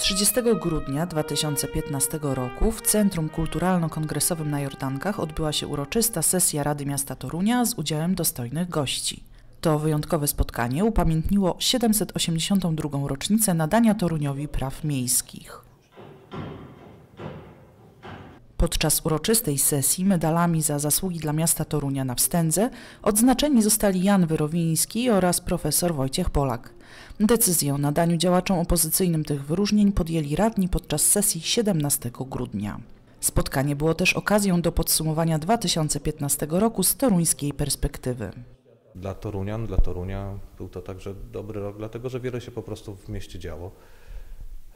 30 grudnia 2015 roku w Centrum Kulturalno-Kongresowym na Jordankach odbyła się uroczysta sesja Rady Miasta Torunia z udziałem dostojnych gości. To wyjątkowe spotkanie upamiętniło 782. rocznicę nadania Toruniowi praw miejskich. Podczas uroczystej sesji medalami za zasługi dla miasta Torunia na wstędze odznaczeni zostali Jan Wyrowiński oraz profesor Wojciech Polak. Decyzję o nadaniu działaczom opozycyjnym tych wyróżnień podjęli radni podczas sesji 17 grudnia. Spotkanie było też okazją do podsumowania 2015 roku z toruńskiej perspektywy. Dla Torunian, dla Torunia był to także dobry rok, dlatego że wiele się po prostu w mieście działo.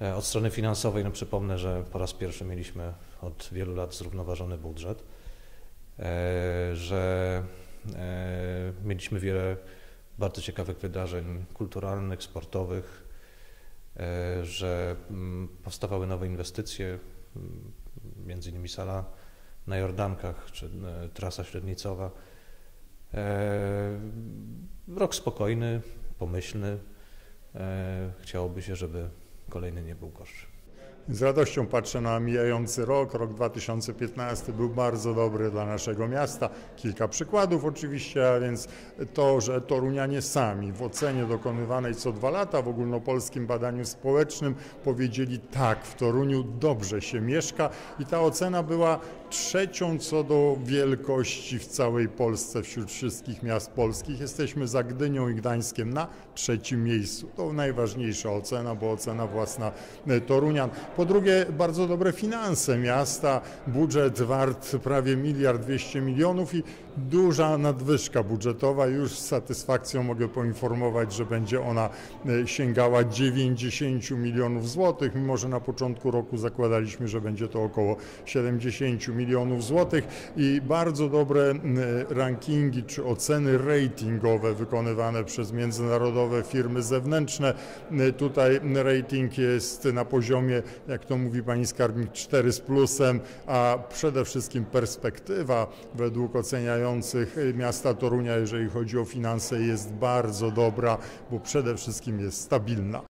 E, od strony finansowej no przypomnę, że po raz pierwszy mieliśmy od wielu lat zrównoważony budżet, e, że e, mieliśmy wiele bardzo ciekawych wydarzeń kulturalnych, sportowych, że mm, powstawały nowe inwestycje, mm, między innymi sala na Jordankach czy trasa średnicowa. Rok spokojny, pomyślny. Chciałoby się, żeby kolejny nie był gorszy. Z radością patrzę na mijający rok. Rok 2015 był bardzo dobry dla naszego miasta. Kilka przykładów oczywiście, a więc to, że Torunianie sami w ocenie dokonywanej co dwa lata w ogólnopolskim badaniu społecznym powiedzieli tak, w Toruniu dobrze się mieszka i ta ocena była trzecią co do wielkości w całej Polsce wśród wszystkich miast polskich. Jesteśmy za Gdynią i Gdańskiem na trzecim miejscu. To najważniejsza ocena, bo ocena własna Torunian. Po drugie, bardzo dobre finanse miasta, budżet wart prawie miliard dwieście milionów i duża nadwyżka budżetowa. Już z satysfakcją mogę poinformować, że będzie ona e, sięgała 90 milionów złotych, mimo że na początku roku zakładaliśmy, że będzie to około 70 milionów złotych i bardzo dobre rankingi czy oceny ratingowe wykonywane przez międzynarodowe firmy zewnętrzne. Tutaj rating jest na poziomie, jak to mówi pani skarbnik, 4 z plusem, a przede wszystkim perspektywa według oceniających miasta Torunia, jeżeli chodzi o finanse, jest bardzo dobra, bo przede wszystkim jest stabilna.